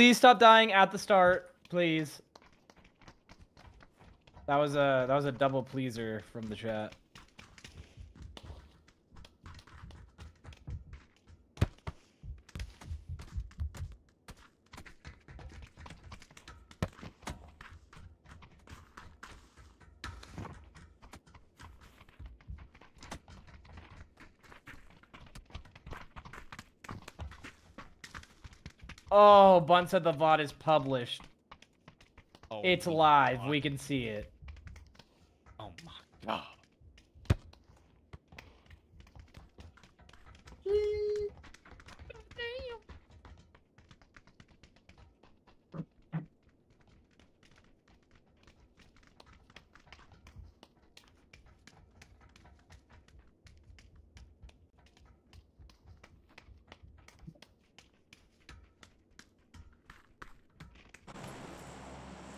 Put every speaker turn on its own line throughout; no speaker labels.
Please stop dying at the start, please. That was a that was a double pleaser from the chat. Oh, Bunt said the VOD is published.
Oh
It's live.
God.
We can see it.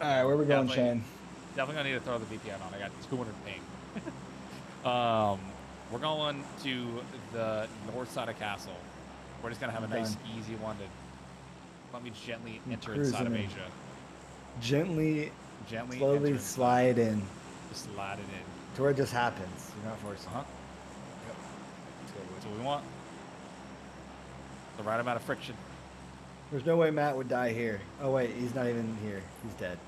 All right, where we going. Shane?
Definitely gonna need to throw the VPN on. I got 200 ping. um, we're going to the north side of Castle. We're just gonna have a nice,
Done.
easy one to let me gently enter inside of
in.
Asia.
Gently,
Gently,
slowly slide in
Just slide it in.
to where it just happens. You're not forcing.
Uh huh. That's what we want. The right amount of friction.
There's no way Matt would die here. Oh wait, he's not even here. He's dead.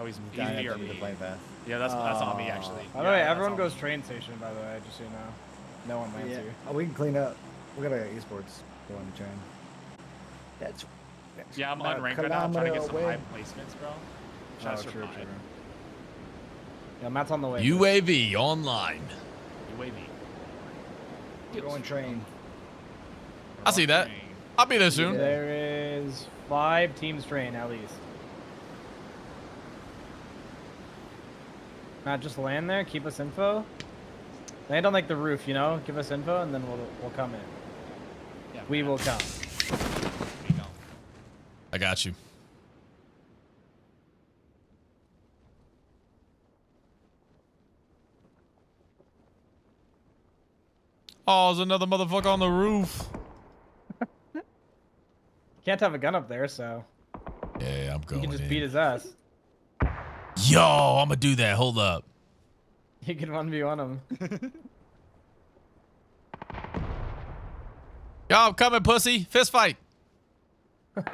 Oh, he's,
He's
he's
dying at the end of
VRB.
the plane path.
Yeah, that's that's on me actually. Oh.
By the
Yeah,
way, everyone goes
me.
train station. By the way, just so you know, no one lands
Yeah.
here.
Oh, we can clean up. We got our esports going to train. That's. that's
Yeah, I'm
about a
unranked right now. I'm trying to get some
kilometer
high placements, bro. Trying
Oh,
to
true, true. Yeah, Matt's on the way.
UAV online.
UAV.
We're going train.
I see that. I'll be there soon.
There is five teams train at least. Matt, just land there. Keep us info. Land on like the roof, you know. Give us info, and then we'll we'll come in.
Yeah,
We
man.
will come.
We know.
I got you. Oh, there's another motherfucker on the roof.
Can't have a gun up there, so
Yeah, I'm
you
going
can just
in.
beat his ass.
Yo, I'm gonna do that. Hold up.
You can one v one him.
Yo, I'm coming, pussy. Fist fight. Yo,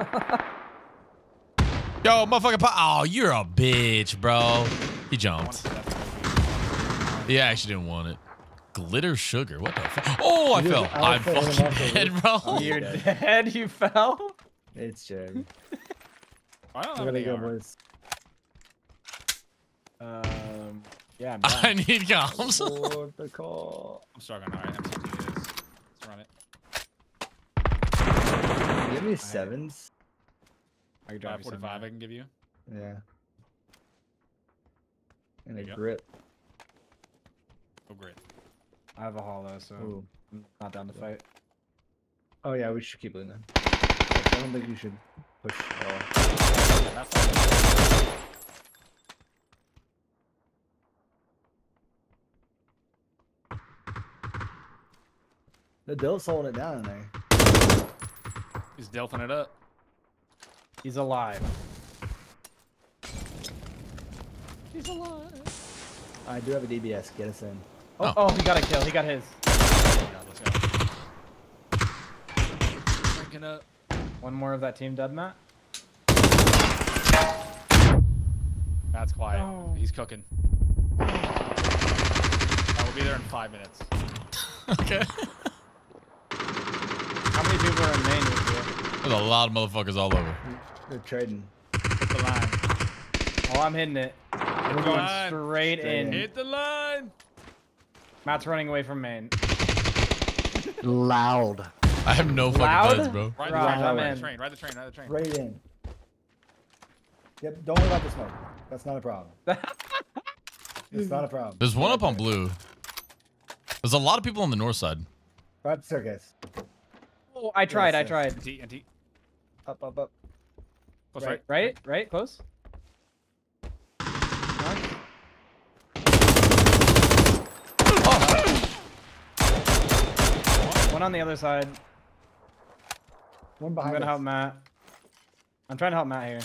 motherfucker. Po- oh, you're a bitch, bro. He jumped.
want to see that.
He actually didn't want it. Glitter sugar. What the fuck? Oh, I fell. I'm fucking dead, bro.
Oh,
You're
dead.
dead. You fell.
It's Jerry.
I don't
We're
know
gonna go, boys.
Um. Yeah. I'm
I need comms.
For the call.
I'm struggling. All right, M16 it is. Let's run it.
Do you have any sevens?
I can drive you some
545. I can give you.
Yeah. And
There
a
you go.
grip.
Oh, great.
I have a hollow, so
Ooh.
I'm not down to fight.
Oh yeah, we should keep it in then. I don't think you should push at all.
Yeah,
The Dill's holding it down in there.
He's delphing it up.
He's alive.
He's alive.
I do have a DBS. Get us in.
Oh, oh, oh, he got a kill. He got his.
Yeah, let's go. Drinking up.
One more of that team dead, Matt.
Matt's quiet.
No.
He's cooking. I will be there in five minutes.
okay.
How many people are in main with you?
There's a lot of motherfuckers all over.
They're trading.
Hit the line.
Oh, I'm hitting it. We're going straight
Straight
in.
in.
Hit the line.
Matt's running away from main.
Loud.
I have no fucking
Loud?
buds, bro.
Ride,
Right,
the,
I'm
ride
in.
the train. Ride the train. Ride the train.
Right in. Yep. Don't worry about the smoke. That's not a problem. it's not a problem.
There's one up on blue. There's a lot of people on the north side.
Right up the staircase.
Oh, I tried. I
Yes,
tried.
NT, NT.
Up, up, up.
Close
Right.
right.
Right? Right? Close? One on the other side.
One behind.
I'm gonna
us.
help Matt. I'm trying to help Matt here.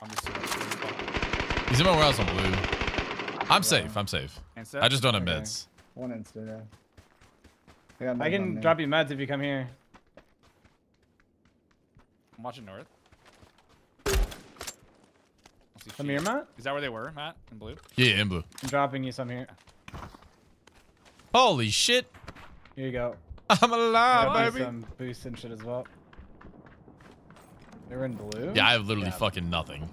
I'm just doing
He's somewhere else on blue. I'm safe. I'm safe.
And
I just don't have
Okay.
meds.
One instant, yeah. I, got
I can drop you meds if you come here.
I'm watching north. See
Come here. Matt.
Is that where they were, Matt? In blue?
Yeah, in blue.
I'm dropping you some here.
Holy shit.
Here you go.
I'm alive,
got you
baby.
some boost and shit as well. They're in blue.
Yeah, I have literally
Yeah.
fucking nothing.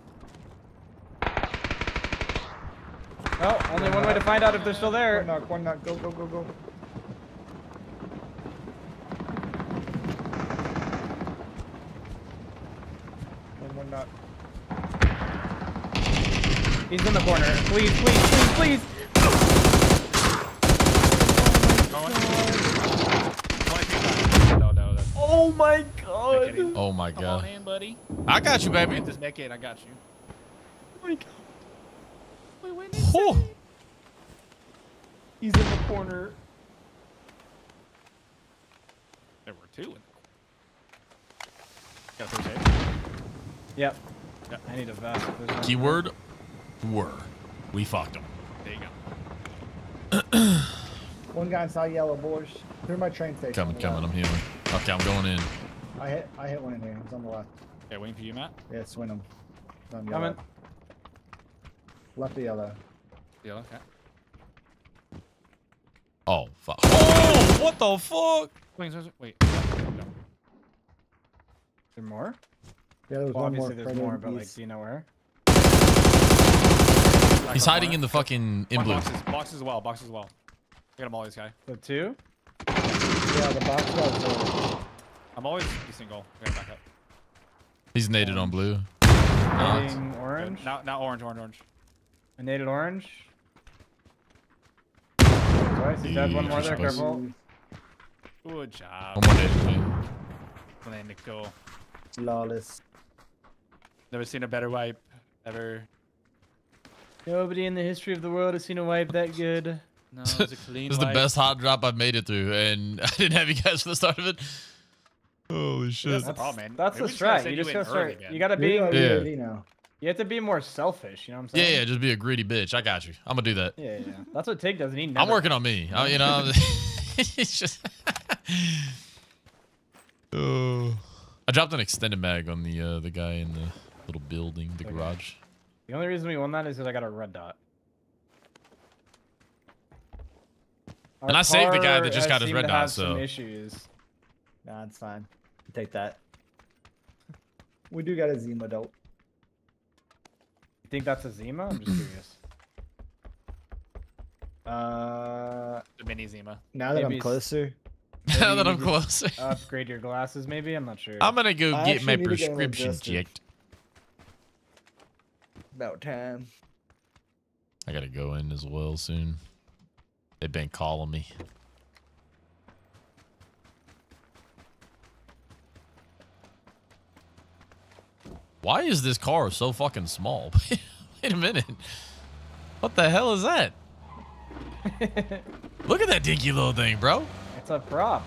Oh, only one way to find out if they're still there.
One
there.
knock, one knock, go, go, go, go. One, one knock.
He's in the corner. Please, please, please, please.
Going. 20 feet back. No, no, that's
Oh my god.
Oh my god.
Come on in, buddy.
I got you, baby.
Get this neck in. I got you.
Oh my god.
We win
Whew.
He's in the corner.
There were two in the Got first aid.
Yep.
Yep.
I need a vest. if there's one.
Keyword were. We fucked them.
There you go.
One guy inside yellow, boys. Through my train station.
Coming,
on the
coming. I'm
left.
healing. Okay, I'm going in.
I hit, I hit one in here. He's on the left.
Okay, waiting for you, Matt.
Yeah, swing him. He's on
Coming.
yellow. Left to yellow.
Yeah, okay.
Oh, fuck. Oh, what the fuck?
Wait, wait, wait.
Is there more?
Yeah, there was
Well,
one more.
obviously there's more, but like, do you know where?
He's hiding in the fucking in blue.
boxes, boxes as well, boxes as well. I got him all this guy.
The two?
Yeah, the box was.
I'm always single. I gotta back up.
He's naded on blue. Knocked.
Nading orange?
Now, now orange, orange, orange.
I naded orange. Twice. He's dead. One more there. Careful.
Good job.
One more nade.
Clinical.
flawless.
Never seen a better wipe ever.
Nobody in the history of the world has seen a wipe that good.
No, it was a clean
This is the best hot drop I've made it through, and I didn't have you guys for the start of it. Holy shit.
That's the problem, man.
That's
Maybe
the
we
strat.
send
You just gotta start.
again.
You gotta be.
You're
Yeah.
You have to be more selfish. You know what I'm saying?
yeah, yeah, just be a greedy bitch. I got you. I'm gonna do that.
Yeah, yeah. That's what Tig does. And he never.
I'm working on me. I, you know, it's just. oh. I dropped an extended mag on the uh, the guy in the little building, the
Okay.
garage.
The only reason we won that is because I got a red dot.
And I saved the guy that just got his red dot,
have some
so-
issues.
Nah, it's fine. Take that. We do got a Zima though.
You think that's a Zima? I'm just curious.
Uh,
The mini Zima.
now that
Maybe
I'm closer,
now that I'm closer,
Upgrade your glasses, maybe. I'm not sure.
I'm gonna go
I
get my
actually get
prescription checked.
About time.
I gotta go in as well soon. They've been calling me. Why is this car so fucking small? Wait a minute. What the hell is that? Look at that dinky little thing, bro.
it's a prop.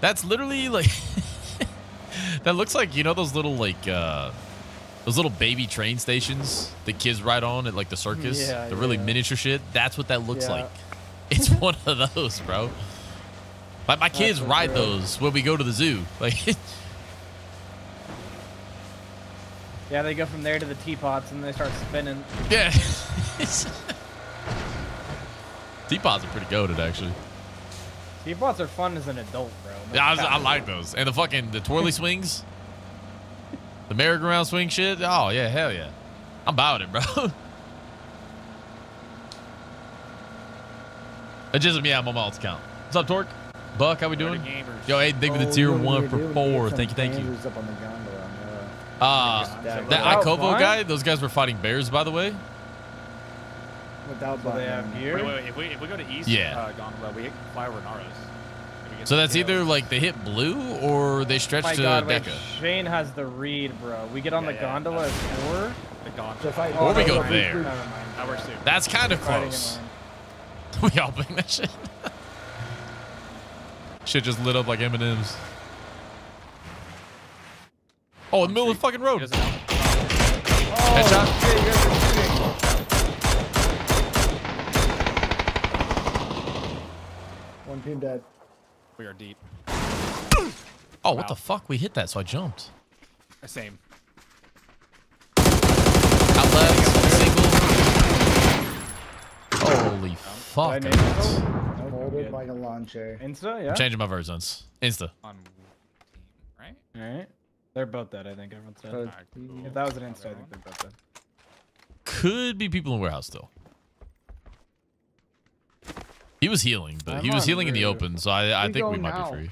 That's literally like that looks like you know those little like uh those little baby train stations that kids ride on at like the circus.
Yeah,
the really
yeah.
miniature shit. That's what that looks
Yeah.
like. It's one of those, bro. Like my kids ride those when we go to the zoo. Like
Yeah, they go from there to the teapots and they start spinning.
yeah. Teapots are pretty goaded actually.
Teapots are fun as an adult, bro. No
Yeah, I, was- I like those. And the fucking the twirly swings. The merry-go-round swing shit. Oh yeah, hell yeah. I'm about it, bro. It's just me, I'm on my alt account. What's up, Torque? Buck, how we doing?
Gamers.
Yo, hey, thank you for the
Oh,
tier
you know what
one for four. Thank you, thank you.
Andrews Up on the gondola,
Uh,
yeah.
That
that
Without
Ikovo
Vine?
guy, those guys were fighting bears, by the way.
Without
So they have
button.
gear.
Wait, wait, wait. If we, if we go to east,
Yeah.
uh, Gondola, we can fly over Naros. Maybe get
So that's either like they hit blue or they stretch
My
to
God, wait,
Deca.
Shane has the read, bro. We get on
Yeah,
the
yeah,
gondola as
that's-
four.
the Gondola.
So
Oh,
Or we go
mind.
there.
Never mind.
That works too.
That's kind of close. we all bang that shit. Shit just lit up like M&M's. Oh, in the middle of the fucking road.
Oh,
Headshot.
shit, you guys are.
One team dead.
We are deep.
Oh, what the fuck? We hit that, so I jumped.
Uh, Same.
Outlets, single. Holy
Did I
fuck.
name I'm
Molded
good.
like a lawn chair.
Insta, yeah.
Changing my versions. Insta.
On team, right?
All right. They're both dead, I think everyone said.
So-
Alright, cool.
If that was an Insta, I think they're both dead.
Could be people in warehouse still. He was healing, but he
I'm
was
on
healing in the open, so I, I
We
think we might
now.
be free.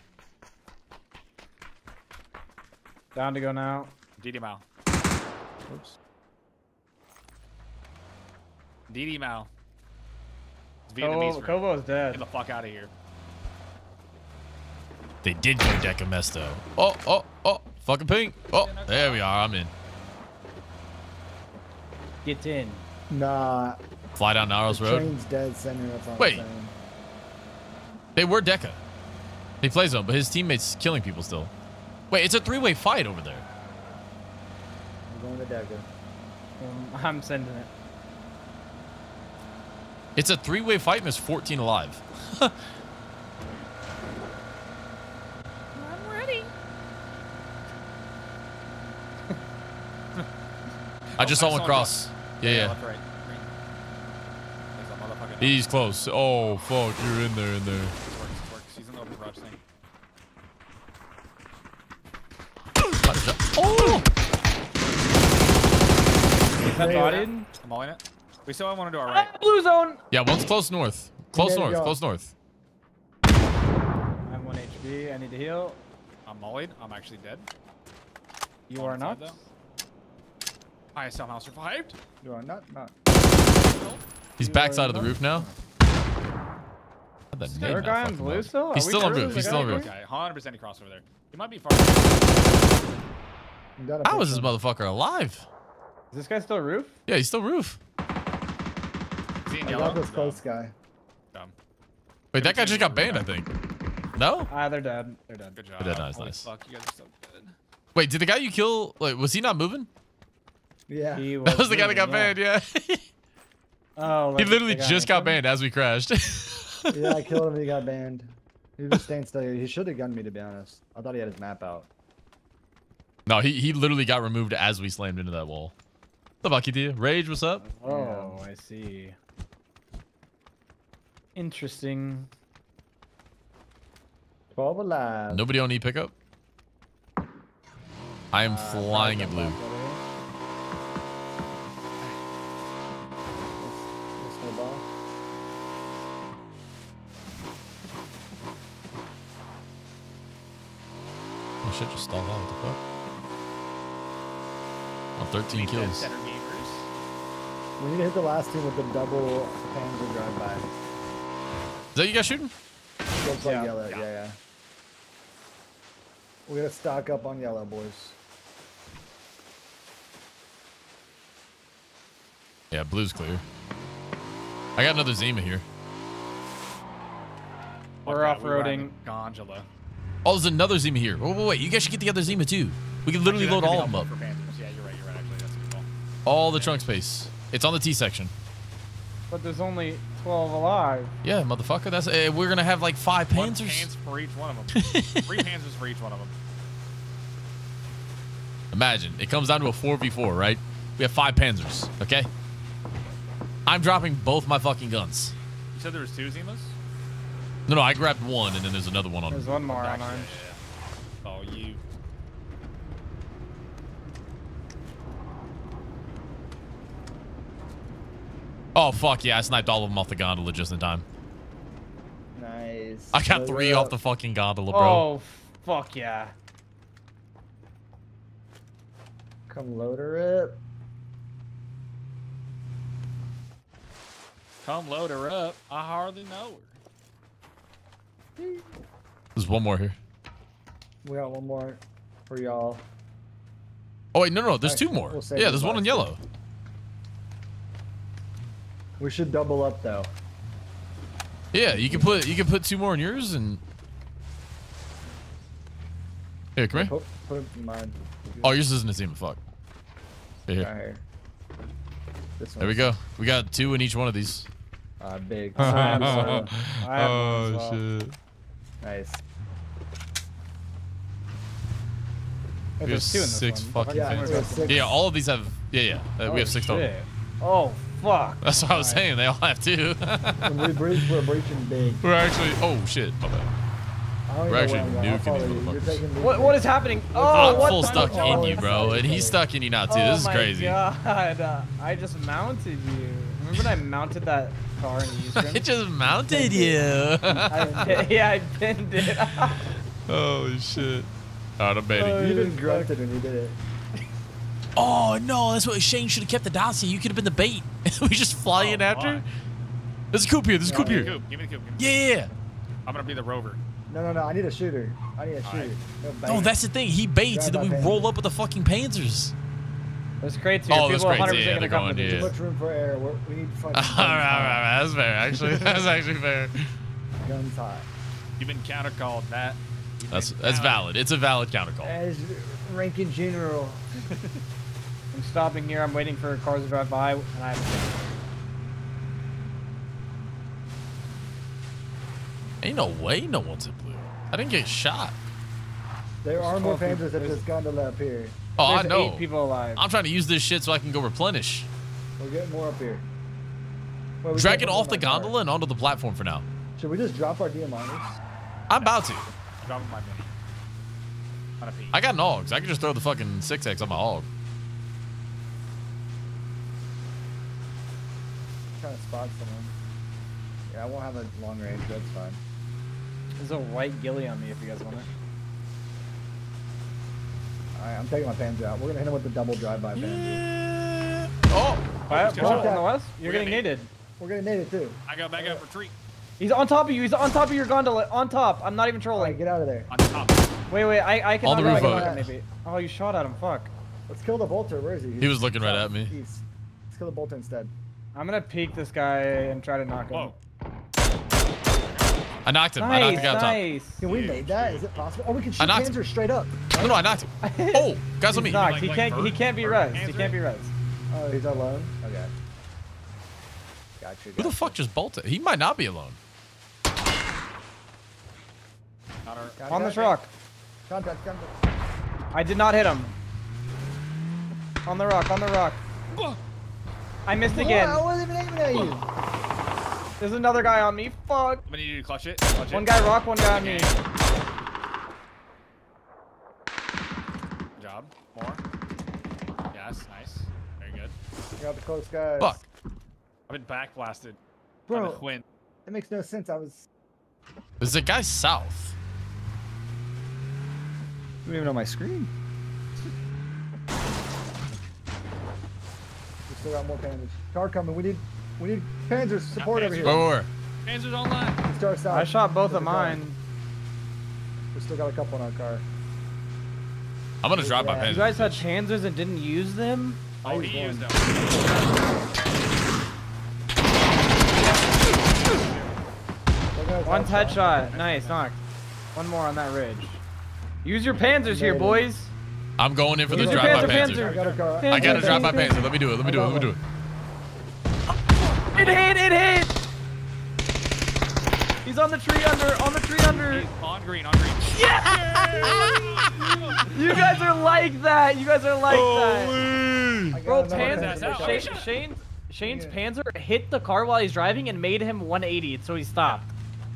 Down to go now.
DD Mal.
Oops.
DD Mao. It's Vietnamese.
Kobo,
for
dead.
Get the fuck out of here.
They did go Decamesto. Oh, oh, oh. Fucking pink. Oh, there we are. I'm in.
Get in.
Nah.
Fly down Narrows
the
Road.
Train's dead center. That's all
Wait.
I'm saying.
They were Deca. He plays them, but his teammates killing people still. Wait, it's a three-way fight over there.
I'm going to Deca.
Um, I'm sending it.
It's a three-way fight and there's 14 alive. I just
Oh,
saw
I
one
saw
cross. Yeah, yeah.
Left, right. Green. There's a motherfucking.
He's close. Oh, fuck. You're in there, in there.
Is that
There
bodied?
I'm all in it. We still want to do our right.
Blue zone.
Yeah, one's close north. Close north. Close north.
I'm 1 HP. I need to heal.
I'm mollied. I'm actually dead.
You
On
are not.
side, I somehow survived.
You are not, not.
He's
You
backside of the
not-
roof now. How'd that
Is
name
there a guy
fuck
on blue
up?
still? Are
He's still on roof. He's still
guy
on roof.
Okay, 100% he crossed over there. He might be far.
You gotta
How
push
is this motherfucker alive?
Is this guy still roof?
Yeah, he's still roof.
Is he in
I
yellow?
got this
Dumb.
close guy.
Dumb.
Wait, that guy just got
him
banned, I think. No?
Ah, they're dead. They're dead.
Good job.
But that- nice,
Holy
nice.
Fuck, you guys are so good.
Wait, did the guy you kill, like, was he not moving?
Yeah.
He
That was the guy that got
moving, yeah.
banned, yeah.
Oh,
he literally just got
front?
banned as we crashed.
yeah, I killed him. He got banned. He was staying still. Here. He should have gunned me, to be honest. I thought he had his map out.
no, he, he literally got removed as we slammed into that wall. What's up, Akitia? Rage, what's up?
Oh, I see. Interesting.
12 alive.
Nobody on E pickup? I am
Uh,
flying at blue.
got back over here. This- this.
Oh shit, just stalled out. What the fuck? Oh, 13 kills.
We need to hit the last team with the double Panzer drive by.
Is that you guys shooting?
Yeah.
yellow.
Yeah.
Yeah, yeah. We gotta stock up on yellow, boys.
Yeah, blue's clear. I got another Zima here.
We're
Okay,
off-roading.
Gondola.
Oh, there's another Zima here. Oh, wait, wait. You guys should get the other Zima too. We can literally
Actually,
load
that could be
all of them up.
helpful For Panzers. Yeah, you're right. You're right. Actually, that's a good call.
All the trunk space. It's on the T section.
But there's only 12 alive.
Yeah, motherfucker. That's uh, we're gonna have like five
One
Panzers.
pants for each one of them. Three Panzers for each one of them.
Imagine it comes down to a four v four, right? We have five Panzers. Okay. I'm dropping both my fucking guns.
You said there was two Zimas?
No, no, I grabbed one, and then there's another one on.
There's one more on
Actually,
orange.
yeah, yeah. Oh, you.
Oh fuck yeah! I sniped all of them off the gondola just in time.
Nice.
I got
Load
three
her
off
up.
the fucking gondola, bro.
Oh, fuck yeah.
Come load her up.
Come load her up. I hardly know her.
There's one more here.
We got one more for y'all.
Oh wait, no, no, there's two more.
we'll
yeah, there's one in
last
yellow.
We should double up though.
Yeah, you can put you can put two more in yours, and Here, come here.
Put, put mine.
Oh, yours isn't a team. Fuck. Here,
Right
here.
here. This
There we go. We got two in each one of these.
Uh, big.
I
So,
one. I have one as well.
Oh, shit.
nice.
Oh,
We have
there's two in
six
one.
fucking
Yeah,
fans.
we six.
Yeah, all of these have. Yeah, yeah. Uh, we
Oh,
have six total.
Oh fuck.
That's what I was saying. They all have two.
When we breach, we're breaching big.
We're actually. Oh shit. My bad.
I don't even
We're actually
where I'm going. I'll
nuking these motherfuckers.
What what is happening? Oh,
I'm
what
full stuck in you, bro, and he's stuck in you now too.
Oh
this is
my
crazy.
God, uh, I just mounted you. Remember when I mounted that car in Eastern?
it just mounted you.
I, yeah, I pinned it.
Holy shit. Alright, I'm baiting.
You
Oh,
even grunted when you did it.
Oh no, that's what Shane should have kept the Dacia. You could have been the bait. we just fly in
Oh,
after.
fuck.
There's a coupe here. There's a coupe
Give me the
here.
Give me the coop.
Yeah, yeah, yeah.
I'm gonna be the rover.
No, no, no. I need a shooter. I need a shooter.
right.
No,
No, that's the thing. He baits, and then we
Drive
roll up with the fucking Panzers.
Those crates
Oh,
here.
those
People are
crates,
100%
yeah,
gonna
they're going,
to these.
yeah.
Too much room for air. We're, we need fucking
all
guns
right, all right, all
hot.
right. That's fair, actually. That's actually fair.
Guns hot.
You've been countercalled, Matt. You've
That's
been
that's valid. It's a valid counter call.
As ranking general.
I'm stopping here. I'm waiting for cars to drive by, and I have
Ain't no way no one's in blue. I didn't get shot.
There are more
12 people.
Panzers at this
There's-
gondola up here.
Oh, I know.
eight people alive.
I'm trying to use this shit so I can go replenish.
We're getting more up here. Wait, we
Drag it off the
in car.
gondola and onto the platform for now.
Should we just drop our DMRs?
I'm about to.
I'm dropping my mini. On a P.
I got an AUGs. I can just throw the fucking 6X on my AUG.
Trying to spot someone. Yeah, I won't have a long range. That's fine.
There's a white ghillie on me if you guys want it.
All right, I'm taking my Panzer out. We're gonna hit him with the double drive-by Panzer.
Oh!
Fire,
just
pull
got
on
shot.
the west. You're getting
gonna-
naded.
We're gonna nade it too.
I got back up retreat.
He's on top of you. He's on top of your gondola. On top. I'm not even
All right,
trolling.
get out of there.
On top.
Wait, wait. I, I can.
On the roof
him
of
out,
it.
Maybe. Oh, you shot at him. Fuck.
Let's kill the bolter. Where is he?
He was looking right at me.
East. Let's kill the bolter instead.
I'm gonna peek this guy and try to knock him.
Whoa.
I knocked him. I knocked
Nice,
the guy up top.
nice.
Can we
Huge,
nade that?
huge.
Is it possible? Oh, we can
I
shoot
knocked
Panzer straight up.
No, no, I knocked him. Oh, guys on me.
knocked.
Like-
he
like
can't. he can't be
bird
res. He can't be
right?
res.
Oh, he's alone. Okay. Got you.
Who the
got
fuck just bolted? He might not be alone.
Not
Got
On
the
this
got it.
rock.
Contact, contact.
I did not hit him. On the rock. On the rock. I missed again.
Whoa, I wasn't even aiming at you.
There's another guy on me. Fuck.
I'm gonna need you to clutch it. Clutch
One
it.
guy rock. One guy on me.
Good job. More. Yes, nice. Very good.
You got the close guys.
Fuck.
I've been backblasted.
Bro.
By the Quinn.
It makes no sense. I was.
There's a guy south.
I don't even know my screen. Still got more Panzers. Car coming. We need. We need Panzers support over here.
Where, where?
Panzer's online.
Start south.
I shot both of
the car.
mine.
We still got a couple in our car.
I'm gonna drive my
Yeah.
You guys had Panzers and didn't use them?
Oh, I
Oh,
used
he used them.
One
that
headshot. Nice, knocked. One more on that ridge. Use your Panzers here,
Made it.
boys.
I'm going in for the
Use
your
drive by
Panzer,
I
Panzer.
Panzer.
got a car.
Panzer,
I gotta
Panzer,
drive my
Panzer.
Panzer. Let me do it. Let me do it. Let me do it.
It hit, it hit! He's on the tree under, on the tree under.
He's on green, on green.
You guys are like that. You guys are like that.
I got
Bro, Panzer, Shane, Shane, Shane's
Yeah.
Panzer hit the car while he's driving and made him 180, so he stopped.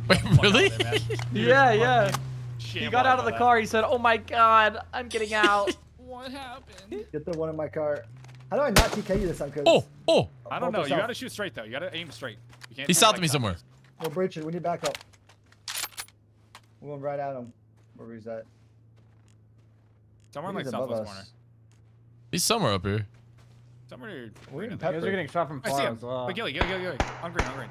Wait, really?
Yeah, yeah.
He
He got out of the car. He said, "Oh my God, I'm getting out."
What happened?
Get the one in my car. How do I not TK you this time? Cause
Oh, oh.
I don't know.
Both
You gotta shoot straight though. You gotta aim straight. You can't
He's south of me somewhere.
We're breaching. We need backup. We're going right at him. Where he's at.
Somewhere in
He's
like
above
southwest
us.
corner.
He's somewhere up here.
Somewhere.
We're in
guys are getting shot from
I see
far
him.
as well.
Wait, ghillie, ghillie, ghillie, ghillie. On green, on green.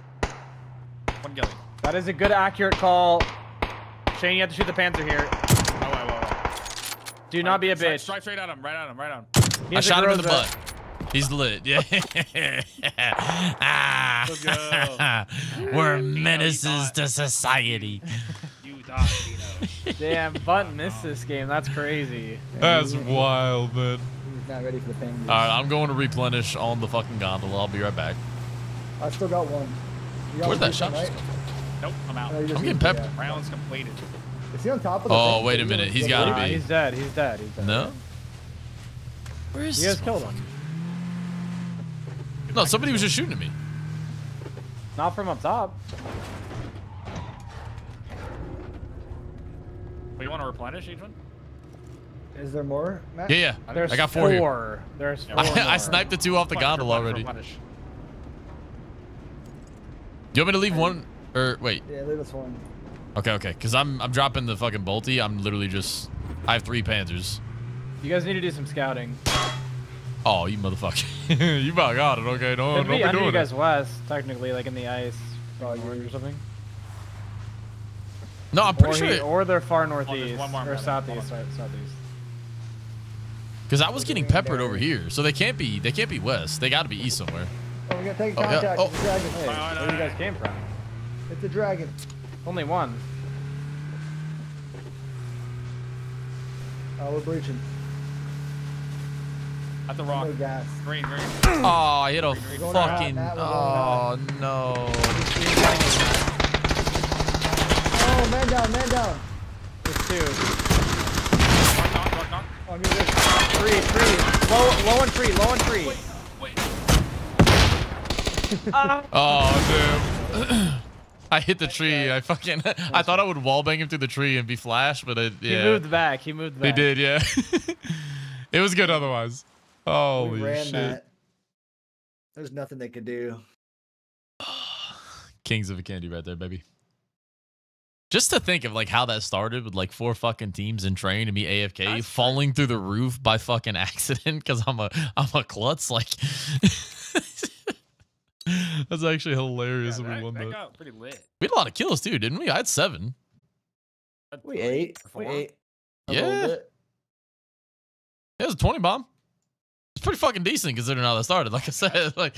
One ghillie.
That is a good, accurate call. Shane, you have to shoot the Panzer here.
Oh, wait, wait, wait.
Do not be a bitch.
Strike straight at him. Right at him. Right at him.
He
I
has a
shot him in the butt. He's lit. Yeah. ah.
Let's go.
We're
You know, you
menaces to society.
You died, Dino.
Damn, Bunt missed this game. That's crazy.
That's wild, man.
He's not ready for the ping.
All right, I'm going to replenish on the fucking gondola. I'll be right back.
I still got one. You got
Where'd
one
that shot
right?
Just come
Nope, I'm out.
No,
I'm getting
used it,
peppered.
yeah.
Uh, Rounds completed.
Is he on top of the
Oh,
thing?
wait a
minute. he
minute.
on-
He's
yeah,
gotta
Nah,
be.
He's dead. He's dead. He's dead.
No? Where is
You guys
this
killed him.
No, somebody was just shooting at me.
Not from up top.
Well, you want to replenish each one?
Is there more, Matt?
Yeah, yeah.
There's
I got four, here.
four. There's four.
I, I sniped the two off the
Replenish,
gondola
replenish,
already.
replenish.
Do you want me to leave one? Or wait.
Yeah, leave us one.
Okay, okay. Because I'm I'm dropping the fucking bolty. I'm literally just. I have three Panzers.
You guys need to do some scouting.
Oh, you motherfucker. you about got it. Okay, no,
It'd
don't
be
be
under
doing
you guys
it.
west, technically, like in the ice.
Oh,
Orange or something.
No, I'm
Or,
pretty
he,
sure.
or they're far
Oh,
northeast.
one more
or southeast.
Hold
Sorry, southeast.
Because I was getting peppered over here, so they can't be. They can't be west. They got to be east somewhere.
Oh, we gotta take
Oh, yeah.
contact.
Oh.
It's a dragon.
Hey, where you guys came from?
It's a dragon.
Only one.
Oh, we're breaching.
At the rock.
No gas.
Green, green.
Oh, I hit a
going to
fucking.
Matt,
Oh no.
Oh, man down, man down.
There's two.
Rock knock, rock knock.
Oh, I'm gonna
Tree, tree. Low, low and tree, low and tree.
Wait.
Ah.
Oh damn. I hit the tree. I fucking. I thought I would wallbang him through the tree and be flash, but it.
He moved back. He moved back.
He did, yeah. it was good otherwise. Holy shit.
that. There's nothing they could do.
Kings of a candy right there, baby. Just to think of like how that started with like four fucking teams in train and me AFK
That's
falling through the roof by fucking accident because I'm a I'm a klutz. Like that's actually hilarious
Yeah,
when we won
that
that.
got pretty lit.
We had a lot of kills too, didn't we? I had seven.
We ate.
Or
We
four.
ate.
Yeah. Yeah, it was a 20 bomb. It's pretty fucking decent considering how that started. Like I said, like